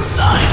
Inside.